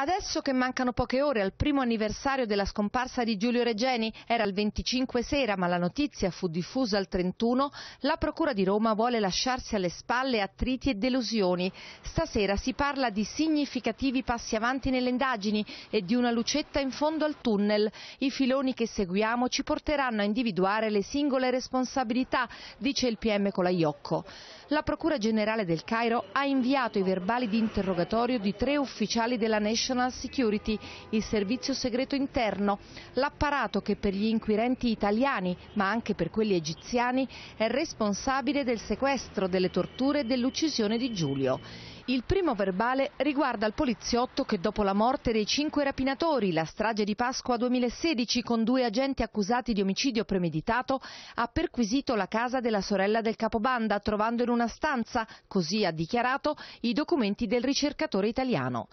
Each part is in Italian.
Adesso che mancano poche ore al primo anniversario della scomparsa di Giulio Regeni, era il 25 sera ma la notizia fu diffusa al 31, la Procura di Roma vuole lasciarsi alle spalle attriti e delusioni. Stasera si parla di significativi passi avanti nelle indagini e di una lucetta in fondo al tunnel. I filoni che seguiamo ci porteranno a individuare le singole responsabilità, dice il PM Colaiocco. La Procura Generale del Cairo ha inviato i verbali di interrogatorio di tre ufficiali della National Security, il servizio segreto interno, l'apparato che per gli inquirenti italiani, ma anche per quelli egiziani, è responsabile del sequestro, delle torture e dell'uccisione di Giulio. Il primo verbale riguarda il poliziotto che dopo la morte dei cinque rapinatori, la strage di Pasqua 2016 con due agenti accusati di omicidio premeditato, ha perquisito la casa della sorella del capobanda trovando in una stanza, così ha dichiarato, i documenti del ricercatore italiano.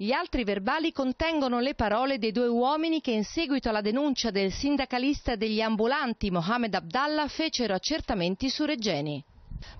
Gli altri verbali contengono le parole dei due uomini che in seguito alla denuncia del sindacalista degli ambulanti Mohamed Abdallah fecero accertamenti su Regeni.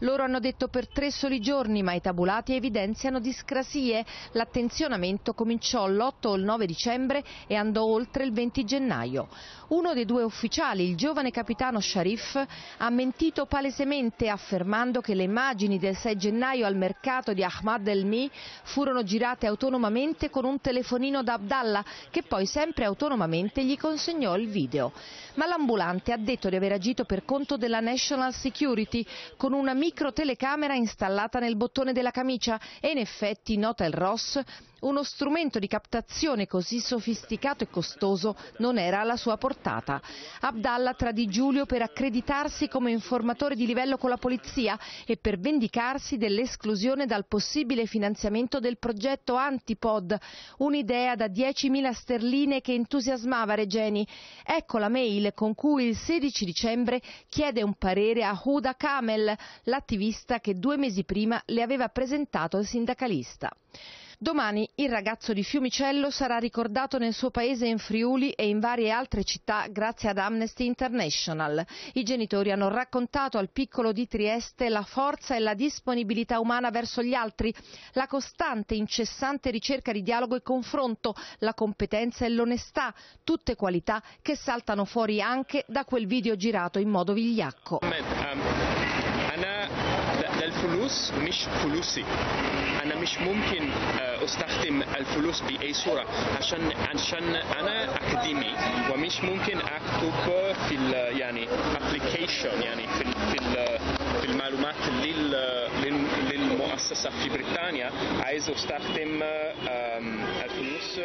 Loro hanno detto per tre soli giorni, ma i tabulati evidenziano discrasie. L'attenzionamento cominciò l'8 o il 9 dicembre e andò oltre il 20 gennaio. Uno dei due ufficiali, il giovane capitano Sharif, ha mentito palesemente affermando che le immagini del 6 gennaio al mercato di Ahmad El-Mi furono girate autonomamente con un telefonino da Abdallah che poi sempre autonomamente gli consegnò il video. Ma l'ambulante ha detto di aver agito per conto della National Security con una micro telecamera installata nel bottone della camicia e in effetti, nota il Ross, uno strumento di captazione così sofisticato e costoso non era alla sua portata. Abdallah tradì Giulio per accreditarsi come informatore di livello con la polizia e per vendicarsi dell'esclusione dal possibile finanziamento del progetto Antipod, un'idea da 10.000 sterline che entusiasmava Regeni. Ecco la mail con cui il 16 dicembre chiede un parere a Huda Kamel, l'attivista che due mesi prima le aveva presentato il sindacalista. Domani il ragazzo di Fiumicello sarà ricordato nel suo paese in Friuli e in varie altre città grazie ad Amnesty International. I genitori hanno raccontato al piccolo di Trieste la forza e la disponibilità umana verso gli altri, la costante, incessante ricerca di dialogo e confronto, la competenza e l'onestà, tutte qualità che saltano fuori anche da quel video girato in modo vigliacco. الفلوس مش فلوسي. أنا مش ممكن أستخدم الفلوس بأي صورة عشان عشان أنا أكاديمي ومش ممكن أكتب في ال يعني ابلكيشن يعني في ال في ال في المعلومات لل للمؤسسة في بريطانيا. عايز أستخدم الفلوس